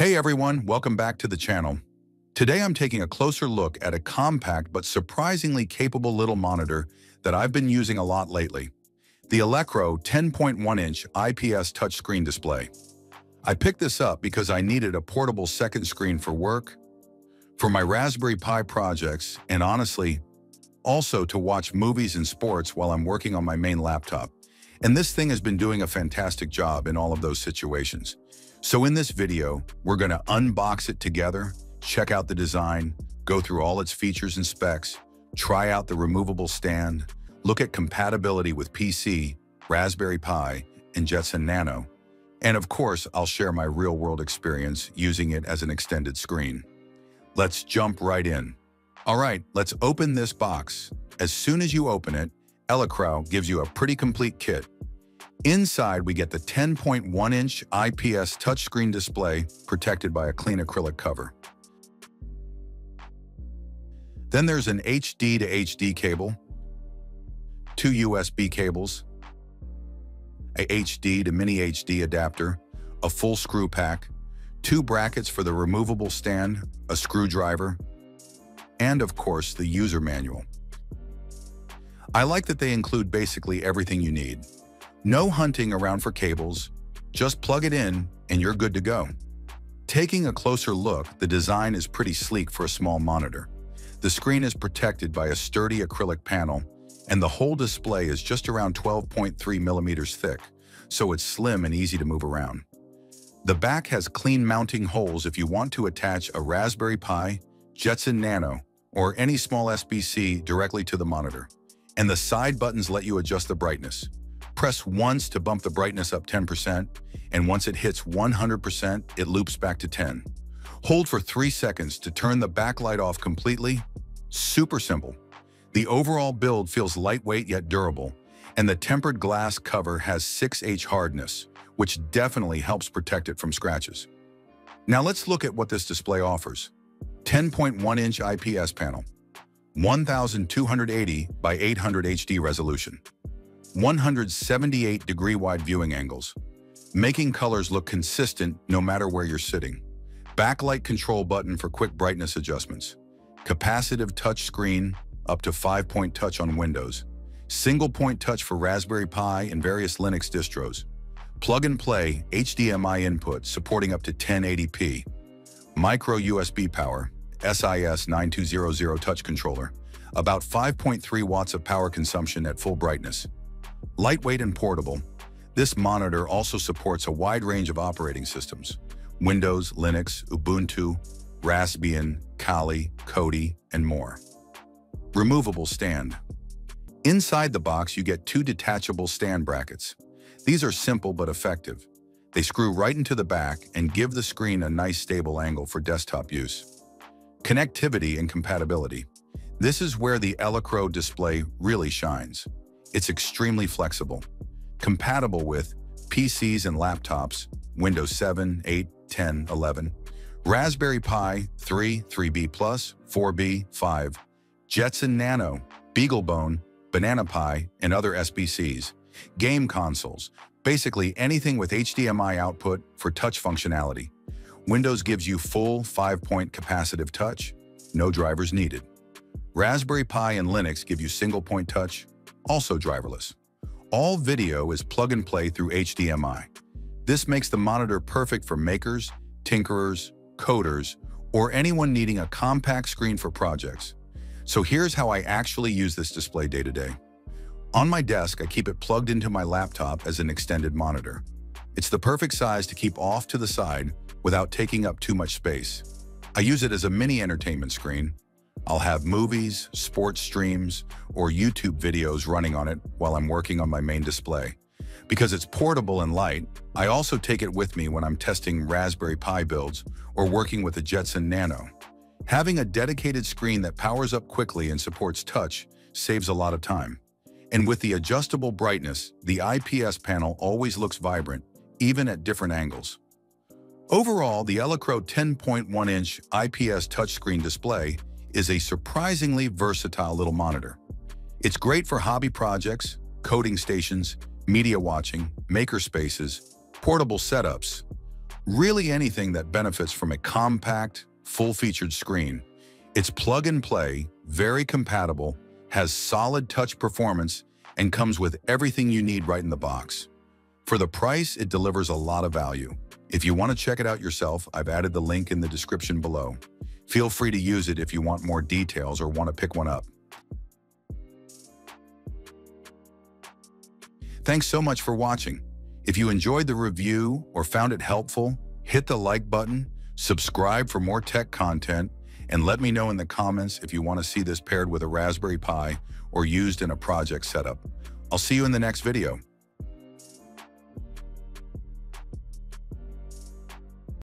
Hey everyone, welcome back to the channel. Today I'm taking a closer look at a compact but surprisingly capable little monitor that I've been using a lot lately. The Elecrow 10.1-inch IPS touchscreen display. I picked this up because I needed a portable second screen for work, for my Raspberry Pi projects, and honestly, also to watch movies and sports while I'm working on my main laptop. And this thing has been doing a fantastic job in all of those situations. So in this video, we're going to unbox it together, check out the design, go through all its features and specs, try out the removable stand, look at compatibility with PC, Raspberry Pi, and Jetson Nano, and of course, I'll share my real-world experience using it as an extended screen. Let's jump right in. All right, let's open this box. As soon as you open it, Elecrow gives you a pretty complete kit Inside, we get the 10.1-inch IPS touchscreen display protected by a clean acrylic cover. Then there's an HD to HD cable, two USB cables, a HD to mini HD adapter, a full screw pack, two brackets for the removable stand, a screwdriver, and of course the user manual. I like that they include basically everything you need. No hunting around for cables, just plug it in and you're good to go. Taking a closer look, the design is pretty sleek for a small monitor. The screen is protected by a sturdy acrylic panel, and the whole display is just around 12.3 millimeters thick, so it's slim and easy to move around. The back has clean mounting holes if you want to attach a Raspberry Pi, Jetson Nano, or any small SBC directly to the monitor. And the side buttons let you adjust the brightness. Press once to bump the brightness up 10%, and once it hits 100%, it loops back to 10. Hold for 3 seconds to turn the backlight off completely. Super simple. The overall build feels lightweight yet durable, and the tempered glass cover has 6H hardness, which definitely helps protect it from scratches. Now let's look at what this display offers. 10.1-inch IPS panel, 1280 by 800 HD resolution. 178 degree wide viewing angles, making colors look consistent no matter where you're sitting. Backlight control button for quick brightness adjustments. Capacitive touch screen, up to 5-point touch on Windows. Single-point touch for Raspberry Pi and various Linux distros. Plug-and-play HDMI input supporting up to 1080p. Micro USB power, SIS 9200 touch controller. About 5.3 watts of power consumption at full brightness. Lightweight and portable, this monitor also supports a wide range of operating systems, Windows, Linux, Ubuntu, Raspbian, Kali, Kodi, and more. Removable stand. Inside the box, you get two detachable stand brackets. These are simple but effective. They screw right into the back and give the screen a nice stable angle for desktop use. Connectivity and compatibility. This is where the Elecrow display really shines. It's extremely flexible, compatible with PCs and laptops, Windows 7, 8, 10, 11, Raspberry Pi 3, 3B+, 4B, 5, Jetson Nano, BeagleBone, Banana Pi, and other SBCs, game consoles, basically anything with HDMI output for touch functionality. Windows gives you full 5-point capacitive touch, no drivers needed. Raspberry Pi and Linux give you single-point touch, also driverless. All video is plug and play through HDMI. This makes the monitor perfect for makers, tinkerers, coders, or anyone needing a compact screen for projects. So here's how I actually use this display day to day. On my desk, I keep it plugged into my laptop as an extended monitor. It's the perfect size to keep off to the side without taking up too much space. I use it as a mini entertainment screen, I'll have movies, sports streams, or YouTube videos running on it while I'm working on my main display. Because it's portable and light, I also take it with me when I'm testing Raspberry Pi builds or working with a Jetson Nano. Having a dedicated screen that powers up quickly and supports touch saves a lot of time. And with the adjustable brightness, the IPS panel always looks vibrant, even at different angles. Overall, the Elecrow 10.1-inch IPS touchscreen display is a surprisingly versatile little monitor. It's great for hobby projects, coding stations, media watching, maker spaces, portable setups, really anything that benefits from a compact, full-featured screen. It's plug and play, very compatible, has solid touch performance, and comes with everything you need right in the box. For the price, it delivers a lot of value. If you want to check it out yourself, I've added the link in the description below. Feel free to use it if you want more details or want to pick one up. Thanks so much for watching. If you enjoyed the review or found it helpful, hit the like button, subscribe for more tech content, and let me know in the comments if you want to see this paired with a Raspberry Pi or used in a project setup. I'll see you in the next video.